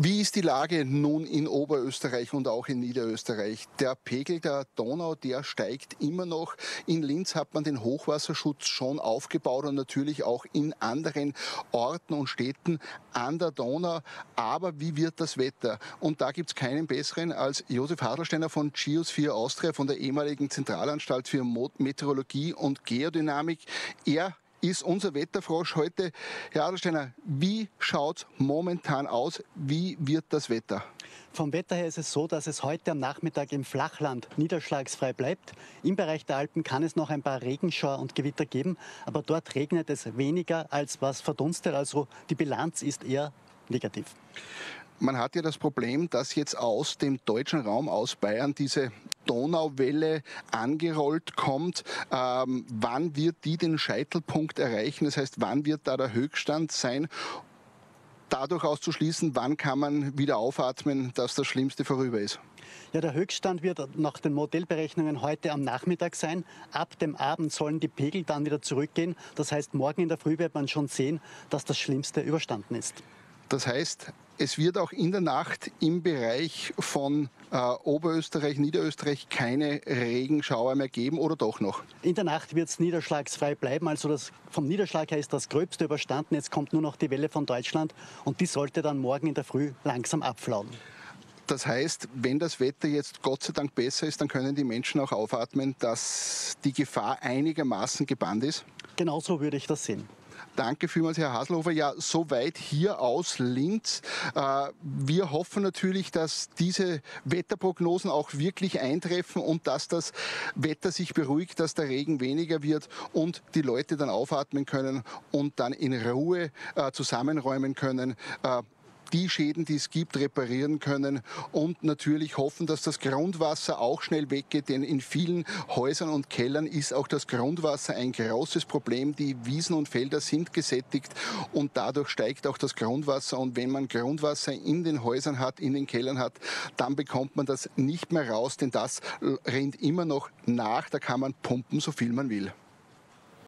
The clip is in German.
Wie ist die Lage nun in Oberösterreich und auch in Niederösterreich? Der Pegel der Donau, der steigt immer noch. In Linz hat man den Hochwasserschutz schon aufgebaut und natürlich auch in anderen Orten und Städten an der Donau. Aber wie wird das Wetter? Und da gibt es keinen besseren als Josef Hadelsteiner von Geosphere Austria, von der ehemaligen Zentralanstalt für Meteorologie und Geodynamik. Er ist unser Wetterfrosch heute. Herr Adelsteiner, wie schaut es momentan aus? Wie wird das Wetter? Vom Wetter her ist es so, dass es heute am Nachmittag im Flachland niederschlagsfrei bleibt. Im Bereich der Alpen kann es noch ein paar Regenschauer und Gewitter geben, aber dort regnet es weniger als was verdunstet. Also die Bilanz ist eher negativ. Man hat ja das Problem, dass jetzt aus dem deutschen Raum, aus Bayern, diese Donauwelle angerollt kommt. Ähm, wann wird die den Scheitelpunkt erreichen? Das heißt, wann wird da der Höchststand sein? Dadurch auszuschließen, wann kann man wieder aufatmen, dass das Schlimmste vorüber ist? Ja, der Höchststand wird nach den Modellberechnungen heute am Nachmittag sein. Ab dem Abend sollen die Pegel dann wieder zurückgehen. Das heißt, morgen in der Früh wird man schon sehen, dass das Schlimmste überstanden ist. Das heißt, es wird auch in der Nacht im Bereich von äh, Oberösterreich, Niederösterreich keine Regenschauer mehr geben oder doch noch? In der Nacht wird es niederschlagsfrei bleiben. Also das, vom Niederschlag her ist das Gröbste überstanden. Jetzt kommt nur noch die Welle von Deutschland und die sollte dann morgen in der Früh langsam abflauen. Das heißt, wenn das Wetter jetzt Gott sei Dank besser ist, dann können die Menschen auch aufatmen, dass die Gefahr einigermaßen gebannt ist? Genauso würde ich das sehen. Danke vielmals, Herr Haselhofer. Ja, soweit hier aus Linz. Äh, wir hoffen natürlich, dass diese Wetterprognosen auch wirklich eintreffen und dass das Wetter sich beruhigt, dass der Regen weniger wird und die Leute dann aufatmen können und dann in Ruhe äh, zusammenräumen können äh, die Schäden, die es gibt, reparieren können und natürlich hoffen, dass das Grundwasser auch schnell weggeht, denn in vielen Häusern und Kellern ist auch das Grundwasser ein großes Problem. Die Wiesen und Felder sind gesättigt und dadurch steigt auch das Grundwasser und wenn man Grundwasser in den Häusern hat, in den Kellern hat, dann bekommt man das nicht mehr raus, denn das rennt immer noch nach, da kann man pumpen, so viel man will.